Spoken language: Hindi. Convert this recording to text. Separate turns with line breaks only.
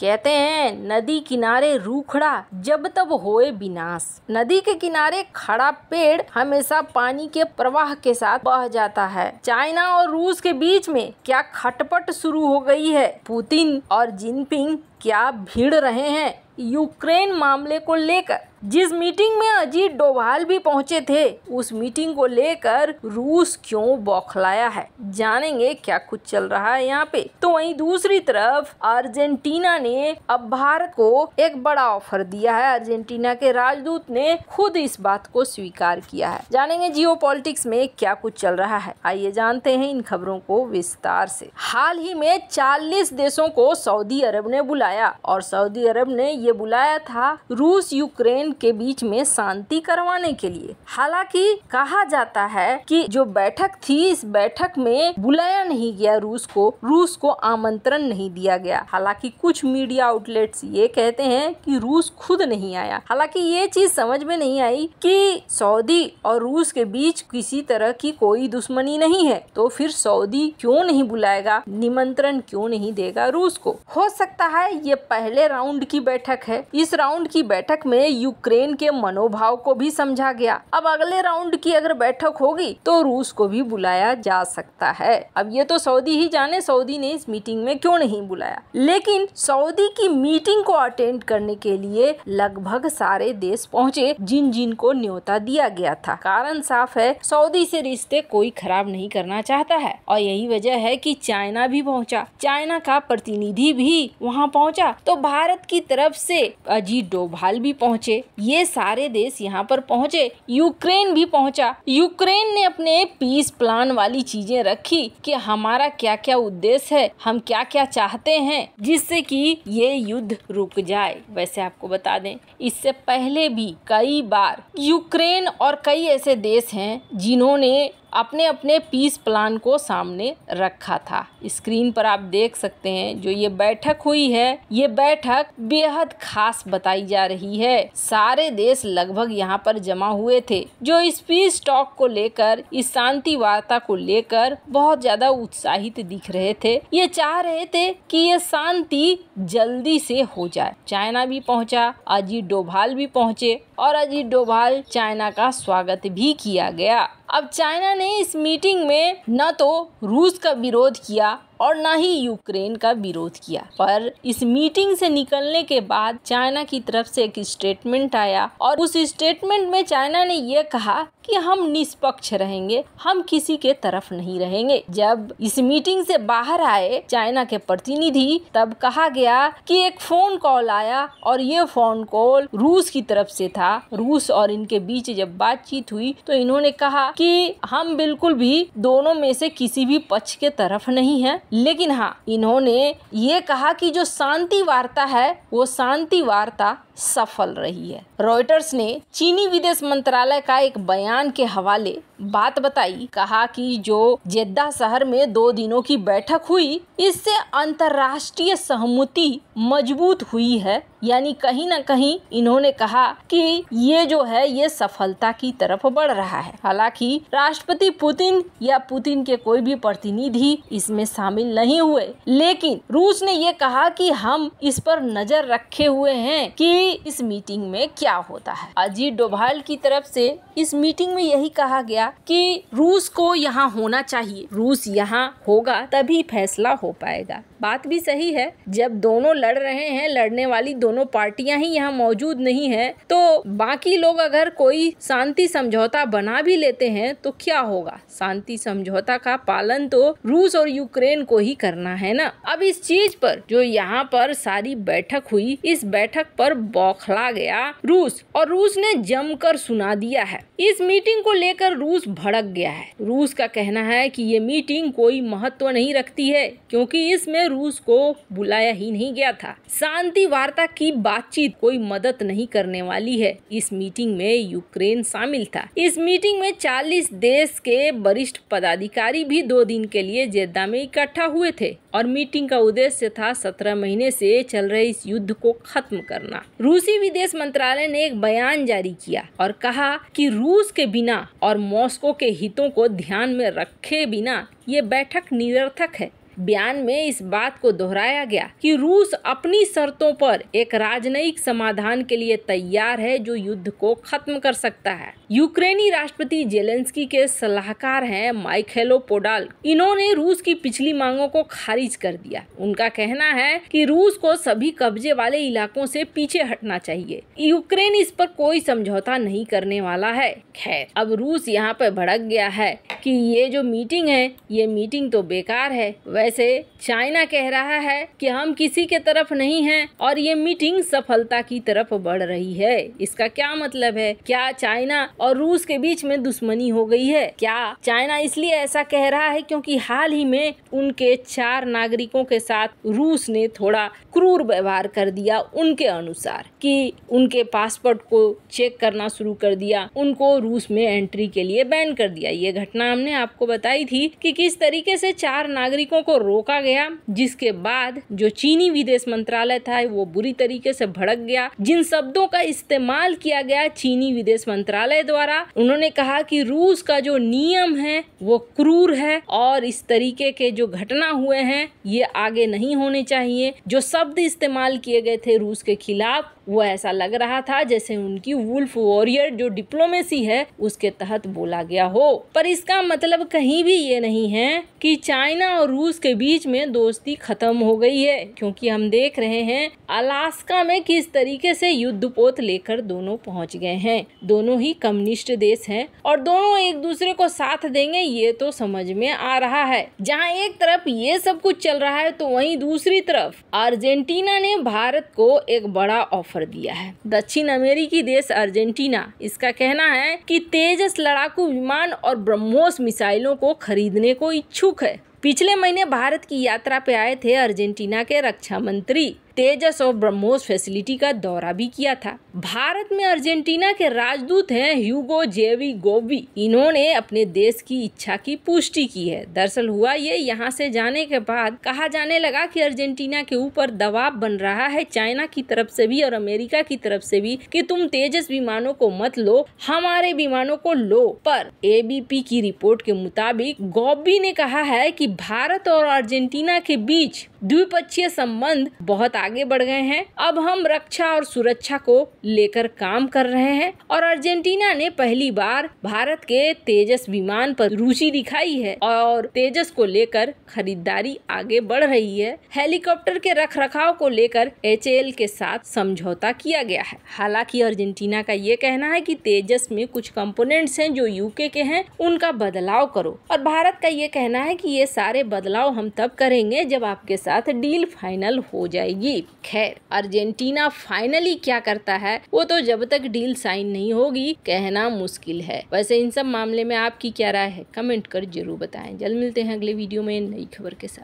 कहते हैं, नदी किनारे रूखड़ा, जब तब होए विनाश। नदी के किनारे खड़ा पेड़ हमेशा पानी के प्रवाह के साथ बह जाता है। चाइना और रूस के बीच में क्या खटपट शुरू हो गई है? पुतिन और जिनपिंग क्या भीड़ रहे हैं यूक्रेन मामले को लेकर? जिस मीटिंग में अजीत डोभाल भी पहुँचे थे, उस मीटिंग को लेकर रूस क्यों बौखलाया है? जानेंगे क्या कुछ चल रहा है यहाँ पे। तो वहीं दूसरी तरफ़, अर्जेंटीना ने अब भारत को एक बड़ा ऑफ़र दिया है। अर्जेंटीना के राजदूत ने खुद इस बात को स्वीकार किया है। जानेंगे जियो में क्या कुछ चल रहा है। आइए जानते हैं इन खबरों को विस्तार से। हाल ही में चालीस देशों को सऊदी अरब ने बुलाया। और सऊदी अरब ने ये बुलाया था रूस यूक्रेन के बीच में शांति करवाने के लिए। हालाँकि कहा जाता है कि जो बैठक थी, इस बैठक में बुलाया नहीं गया रूस को रूस को आमंत्रण नहीं दिया गया। हालाँकि कुछ मीडिया आउटलेट्स ये कहते हैं कि रूस खुद नहीं आया। हालाँकि ये चीज़ समझ में नहीं आई कि सऊदी और रूस के बीच किसी तरह की कोई दुश्मनी नहीं है। तो फिर सऊदी क्यों नहीं बुलाएगा? निमंत्रण क्यों नहीं देगा रूस को? हो सकता है ये पहले राउंड की बैठक है। इस राउंड की बैठक में यूक्रेन के मनोभाव को भी समझा गया। अब अगले राउंड की अगर बैठक होगी तो रूस को भी बुलाया जा सकता है। अब ये तो सऊदी ही जाने, सऊदी ने इस मीटिंग में क्यों नहीं बुलाया? लेकिन सऊदी की मीटिंग को अटेंड करने के लिए लगभग सारे देश पहुँचे, जिन जिन को न्योता दिया गया था। कारण साफ़ है, सऊदी से रिश्ते कोई खराब नहीं करना चाहता है। और यही वजह है कि चाइना भी पहुँचा। चाइना का प्रतिनिधि भी वहाँ पहुँचा तो भारत की तरफ़ से अजीत डोभाल भी पहुँचे। ये सारे देश यहाँ पर पहुँचे, यूक्रेन भी पहुँचा। यूक्रेन ने अपने पीस प्लान वाली चीज़ें रखी कि हमारा क्या क्या उद्देश्य है, हम क्या क्या चाहते हैं, जिससे कि ये युद्ध रुक जाए। वैसे आपको बता दें, इससे पहले भी कई बार यूक्रेन और कई ऐसे देश हैं जिन्होंने अपने अपने पीस प्लान को सामने रखा था। स्क्रीन पर आप देख सकते हैं, जो ये बैठक हुई है, ये बैठक बेहद खास बताई जा रही है। सारे देश लगभग यहाँ पर जमा हुए थे, जो इस पीस टॉक को लेकर, इस शांति वार्ता को लेकर बहुत ज़्यादा उत्साहित दिख रहे थे। ये चाह रहे थे कि ये शांति जल्दी से हो जाए। चाइना भी पहुँचा, अजीत डोभाल भी पहुँचे और अजीत डोभाल चाइना का स्वागत भी किया गया। अब चाइना ने इस मीटिंग में न तो रूस का विरोध किया और न ही यूक्रेन का विरोध किया। पर इस मीटिंग से निकलने के बाद चाइना की तरफ़ से एक स्टेटमेंट आया और उस स्टेटमेंट में चाइना ने यह कहा कि हम निष्पक्ष रहेंगे, हम किसी के तरफ़ नहीं रहेंगे। जब इस मीटिंग से बाहर आए चाइना के प्रतिनिधि, तब कहा गया कि एक फ़ोन कॉल आया और ये फ़ोन कॉल रूस की तरफ़ से था। रूस और इनके बीच जब बातचीत हुई तो इन्होंने कहा कि हम बिल्कुल भी दोनों में से किसी भी पक्ष के तरफ़ नहीं है। लेकिन हाँ इन्होंने ये कहा कि जो शांति वार्ता है, वो शांति वार्ता सफल रही है। रॉयटर्स ने चीनी विदेश मंत्रालय का एक बयान के हवाले बात बताई। कहा कि जो जेद्दा शहर में दो दिनों की बैठक हुई, इससे अंतर्राष्ट्रीय सहमति मज़बूत हुई है। यानी कहीं ना कहीं इन्होंने कहा कि ये जो है, ये सफलता की तरफ़ बढ़ रहा है। हालाँकि राष्ट्रपति पुतिन या पुतिन के कोई भी प्रतिनिधि इसमें शामिल नहीं हुए। लेकिन रूस ने ये कहा कि हम इस पर नज़र रखे हुए हैं कि इस मीटिंग में क्या होता है। अजीत डोभाल की तरफ़ से इस मीटिंग में यही कहा गया कि रूस को यहाँ होना चाहिए। रूस यहाँ होगा, तभी फैसला हो पाएगा। बात भी सही है, जब दोनों लड़ रहे हैं, लड़ने वाली दोनों पार्टियाँ ही यहाँ मौजूद नहीं है तो बाकी लोग अगर कोई शांति समझौता बना भी लेते हैं तो क्या होगा? शांति समझौता का पालन तो रूस और यूक्रेन को ही करना है ना? अब इस चीज़ पर, जो यहाँ पर सारी बैठक हुई, इस बैठक पर बौखला गया रूस, और रूस ने जमकर सुना दिया है। इस मीटिंग को लेकर रूस भड़क गया है। रूस का कहना है कि ये मीटिंग कोई महत्व नहीं रखती है, क्योंकि इसमें रूस को बुलाया ही नहीं गया था। शांति वार्ता की बातचीत कोई मदद नहीं करने वाली है। इस मीटिंग में यूक्रेन शामिल था। इस मीटिंग में 40 देश के वरिष्ठ पदाधिकारी भी दो दिन के लिए जेद्दा में इकट्ठा हुए थे और मीटिंग का उद्देश्य था सत्रह महीने से चल रहे इस युद्ध को खत्म करना। रूसी विदेश मंत्रालय ने एक बयान जारी किया और कहा कि रूस के बिना और मॉस्को के हितों को ध्यान में रखे बिना ये बैठक निरर्थक है। बयान में इस बात को दोहराया गया कि रूस अपनी शर्तों पर एक राजनयिक समाधान के लिए तैयार है जो युद्ध को खत्म कर सकता है। यूक्रेनी राष्ट्रपति जेलेंस्की के सलाहकार हैं माइखेलो पोडाल। इन्होंने रूस की पिछली मांगों को खारिज कर दिया। उनका कहना है कि रूस को सभी कब्जे वाले इलाकों से पीछे हटना चाहिए। यूक्रेन इस पर कोई समझौता नहीं करने वाला है। खैर, अब रूस यहाँ पर भड़क गया है कि ये जो मीटिंग है, ये मीटिंग तो बेकार है। चाइना कह रहा है कि हम किसी के तरफ़ नहीं हैं और ये मीटिंग सफलता की तरफ़ बढ़ रही है। इसका क्या मतलब है? क्या चाइना और रूस के बीच में दुश्मनी हो गई है? क्या चाइना इसलिए ऐसा कह रहा है क्योंकि हाल ही में उनके चार नागरिकों के साथ रूस ने थोड़ा क्रूर व्यवहार कर दिया उनके अनुसार कि उनके पासपोर्ट को चेक करना शुरू कर दिया, उनको रूस में एंट्री के लिए बैन कर दिया। ये घटना हमने आपको बताई थी कि किस तरीके से चार नागरिकों को रोका गया, जिसके बाद जो चीनी विदेश मंत्रालय था, वो बुरी तरीके से भड़क गया। जिन शब्दों का इस्तेमाल किया गया चीनी विदेश मंत्रालय द्वारा, उन्होंने कहा कि रूस का जो नियम है, वो क्रूर है और इस तरीके के जो घटना हुए हैं, ये आगे नहीं होने चाहिए। जो शब्द इस्तेमाल किए गए थे रूस के खिलाफ, वो ऐसा लग रहा था जैसे उनकी वुल्फ वॉरियर जो डिप्लोमेसी है, उसके तहत बोला गया हो। पर इसका मतलब कहीं भी ये नहीं है कि चाइना और रूस के बीच में दोस्ती खत्म हो गई है, क्योंकि हम देख रहे हैं, अलास्का में किस तरीके से युद्धपोत लेकर दोनों पहुँच गए हैं। दोनों ही कम्युनिस्ट देश हैं और दोनों एक दूसरे को साथ देंगे, ये तो समझ में आ रहा है। जहाँ एक तरफ़ ये सब कुछ चल रहा है तो वहीं दूसरी तरफ़ अर्जेंटीना ने भारत को एक बड़ा ऑफ़र दिया है। दक्षिण अमेरिकी देश अर्जेंटीना, इसका कहना है कि तेजस लड़ाकू विमान और ब्रह्मोस मिसाइलों को खरीदने को इच्छुक है। पिछले महीने भारत की यात्रा पर आए थे अर्जेंटीना के रक्षा मंत्री तेजस और ब्रह्मोस फैसिलिटी का दौरा भी किया था। भारत में अर्जेंटीना के राजदूत हैं ह्यूगो जेवी गोबी इन्होंने अपने देश की इच्छा की पुष्टि की है। दरअसल हुआ ये, यहाँ से जाने के बाद कहा जाने लगा कि अर्जेंटीना के ऊपर दबाव बन रहा है। चाइना की तरफ़ से भी और अमेरिका की तरफ़ से भी कि तुम तेजस विमानों को मत लो, हमारे विमानों को लो। पर एबीपी की रिपोर्ट के मुताबिक गोबी ने कहा है कि भारत और अर्जेंटीना के बीच द्विपक्षीय संबंध बहुत आगे बढ़ गए हैं। अब हम रक्षा और सुरक्षा को लेकर काम कर रहे हैं और अर्जेंटीना ने पहली बार भारत के तेजस विमान पर रुचि दिखाई है और तेजस को लेकर खरीदारी आगे बढ़ रही है। हेलीकॉप्टर के रख रखाव को लेकर एचएल के साथ समझौता किया गया है। हालाँकि अर्जेंटीना का ये कहना है कि तेजस में कुछ कंपोनेंट्स हैं जो यूके के हैं, उनका बदलाव करो। और भारत का ये कहना है कि ये सारे बदलाव हम तब करेंगे जब आपके साथ डील फाइनल हो जाएगी। खैर, अर्जेंटीना फाइनली क्या करता है, वो तो जब तक डील साइन नहीं होगी, कहना मुश्किल है। वैसे इन सब मामले में आपकी क्या राय है? कमेंट कर ज़रूर बताएँ। जल्द मिलते हैं अगले वीडियो में नई खबर के साथ।